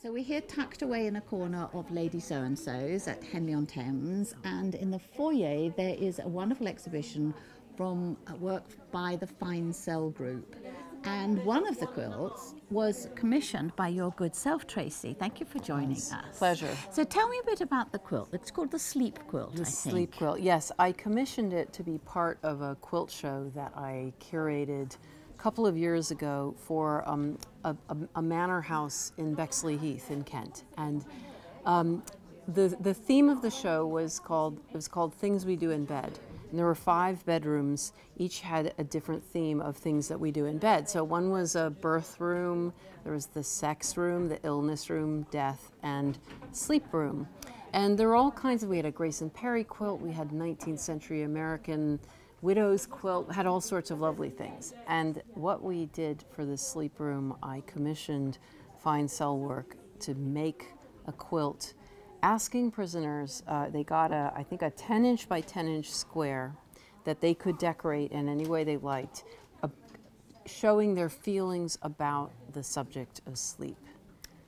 So we're here tucked away in a corner of Lady So and So's at Henley on Thames, and in the foyer there is a wonderful exhibition from uh, work by the Fine Cell Group. And one of the quilts was commissioned by your good self, Tracy. Thank you for joining us. Pleasure. So tell me a bit about the quilt. It's called the Sleep Quilt. The I Sleep. Quilt. Yes, I commissioned it to be part of a quilt show that I curated couple of years ago for um, a, a, a, manor house in Bexleyheath in Kent. And um, the, the theme of the show was called, it was called Things We Do in Bed. And there were five bedrooms, each had a different theme of things that we do in bed. So one was a birth room, there was the sex room, the illness room, death, and sleep room. And there were all kinds of, we had a Grayson Perry quilt, we had 19th century American widow's quilt, had all sorts of lovely things. And what we did for the sleep room, I commissioned fine cell work to make a quilt asking prisoners, uh, they got a, I think a 10 inch by 10 inch square that they could decorate in any way they liked, uh, showing their feelings about the subject of sleep.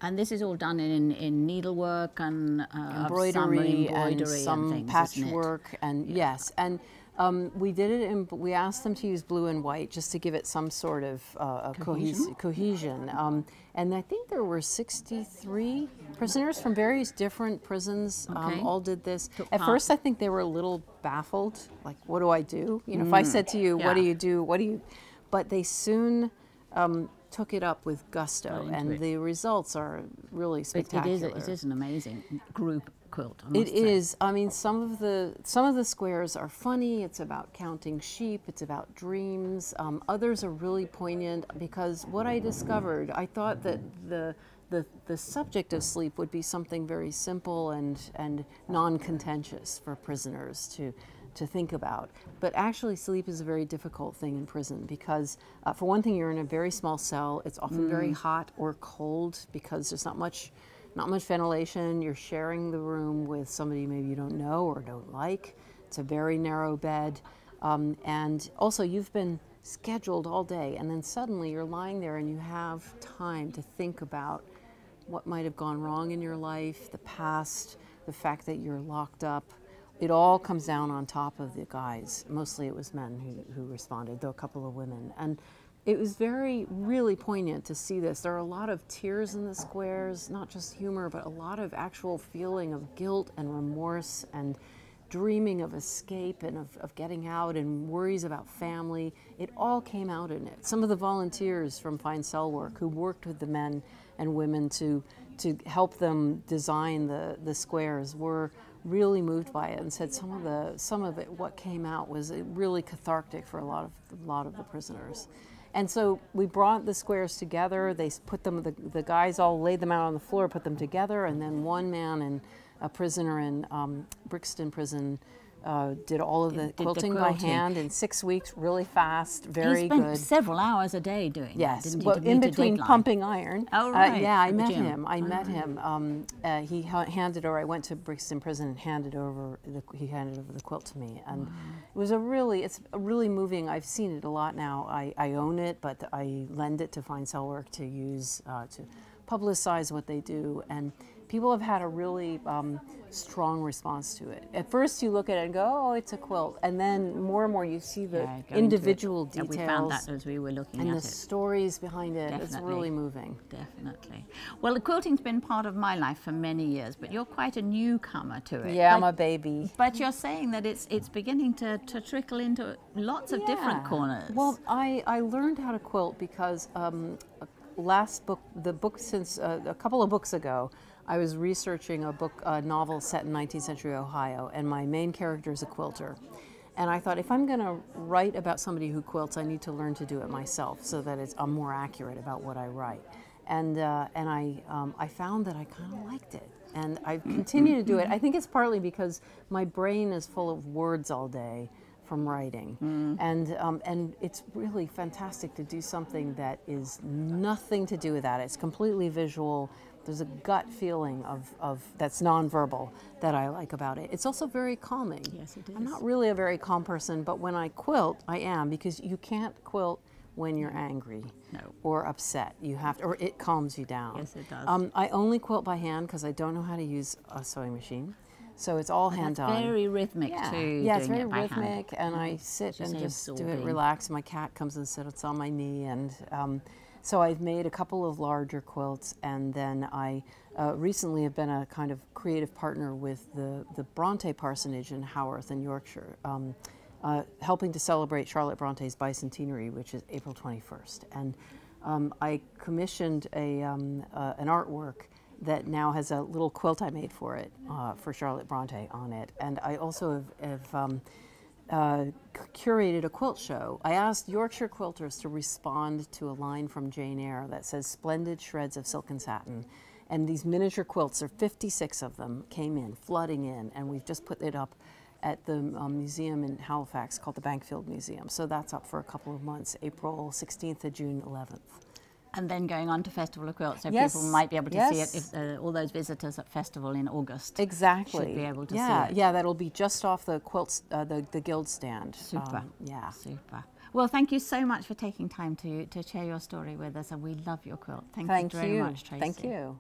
And this is all done in, in needlework and uh, embroidery, some embroidery and some and things, patchwork, and yeah. yes, and um, we did it in, we asked them to use blue and white just to give it some sort of uh, cohesion. cohesion. Um, and I think there were 63 prisoners from various different prisons um, Okay. all did this. At first, I think they were a little baffled, like, what do I do? You know, if I said to you, what do Mm. You do? What do you, but they soon um, took it up with gusto, into and it. the results are really It, it spectacular. is it is an amazing group quilt. I It is. I mean, some of the some of the squares are funny. It's about counting sheep. It's about dreams. Um, others are really poignant because what I discovered, I thought that the the the subject of sleep would be something very simple and and non-contentious for prisoners to to think about. But actually, sleep is a very difficult thing in prison because, uh, for one thing, you're in a very small cell. It's often very hot or cold because there's not much not much ventilation. You're sharing the room with somebody maybe you don't know or don't like. It's a very narrow bed. Um, and also, you've been scheduled all day, and then suddenly you're lying there and you have time to think about what might have gone wrong in your life, the past, the fact that you're locked up. It all comes down on top of the guys. Mostly it was men who, who responded, though a couple of women. And it was very, really poignant to see this. There are a lot of tears in the squares, not just humor, but a lot of actual feeling of guilt and remorse and dreaming of escape and of, of getting out and worries about family. It all came out in it. Some of the volunteers from Fine Cell Work who worked with the men and women to, to help them design the, the squares were really moved by it and said some of the some of it what came out was really cathartic for a lot of a lot of the prisoners. And so we brought the squares together. They put them, the, the guys all laid them out on the floor, put them together, and then one man and a prisoner in um, Brixton Prison uh, did all of the Did the quilting by hand in six weeks, really fast, very he spent good. several hours a day doing Yes, well, in between pumping iron. Oh, uh, right, yeah, I met gym. him. I Oh, met right. him. Um, uh, he ha- handed over. I went to Brixton Prison and handed over. The, he handed over the quilt to me, and it was a really, it's a really moving. I've seen it a lot now. I, I own it, but I lend it to Fine Cell Work to use uh, to publicize what they do, and people have had a really um, strong response to it. At first, you look at it and go, "Oh, it's a quilt," and then more and more you see the Yeah, individual Yeah, details we found that as we were looking at it. and at the it. stories behind it. It's really moving. Definitely. Well, the quilting's been part of my life for many years, but you're quite a newcomer to it. Yeah, I'm a baby. but you're saying that it's it's beginning to, to trickle into lots of different corners. Well, I, I learned how to quilt because um, last book, the book since uh, a couple of books ago, I was researching a book, a novel set in 19th century Ohio, and my main character is a quilter. And I thought if I'm going to write about somebody who quilts, I need to learn to do it myself so that it's, I'm more accurate about what I write. And, uh, and I, um, I found that I kind of liked it. And I continue to do it. I think it's partly because my brain is full of words all day from writing. And, um, and it's really fantastic to do something that is nothing to do with that. It's completely visual. There's a gut feeling of, of that's nonverbal that I like about it. It's also very calming. Yes, it I'm not really a very calm person, but when I quilt, I am because you can't quilt when you're angry No. or upset. You have to, or it calms you down. Yes, it does. Um, I only quilt by hand because I don't know how to use a sewing machine. So it's all hand done. very rhythmic yeah. too. Yeah, it's very it by hand. rhythmic, and I sit Just and just do it absorbing. relax. My cat comes and sits on my knee, and um, so I've made a couple of larger quilts, and then I uh, recently have been a kind of creative partner with the the Bronte Parsonage in Haworth in Yorkshire. Um, uh, helping to celebrate Charlotte Bronte's bicentenary, which is April 21st. And um, I commissioned a, um, uh, an artwork that now has a little quilt I made for it, uh, for Charlotte Bronte on it. And I also have, have um, uh, curated a quilt show. I asked Yorkshire quilters to respond to a line from Jane Eyre that says, Splendid shreds of silk and satin. And these miniature quilts, there are 56 of them, came in, flooding in, and we've just put it up at the um, museum in Halifax called the Bankfield Museum. So that's up for a couple of months, April 16th to June 11th. And then going on to Festival of Quilts, so Yes, people might be able to yes. see it if uh, all those visitors at Festival in August. Exactly. should be able to see yeah, it. Yeah, that'll be just off the quilts, uh, the, the guild stand. Super. Um, yeah. Super. Well, thank you so much for taking time to, to share your story with us, and we love your quilt. Thank, Thank you very you. much, Tracy. Thank you.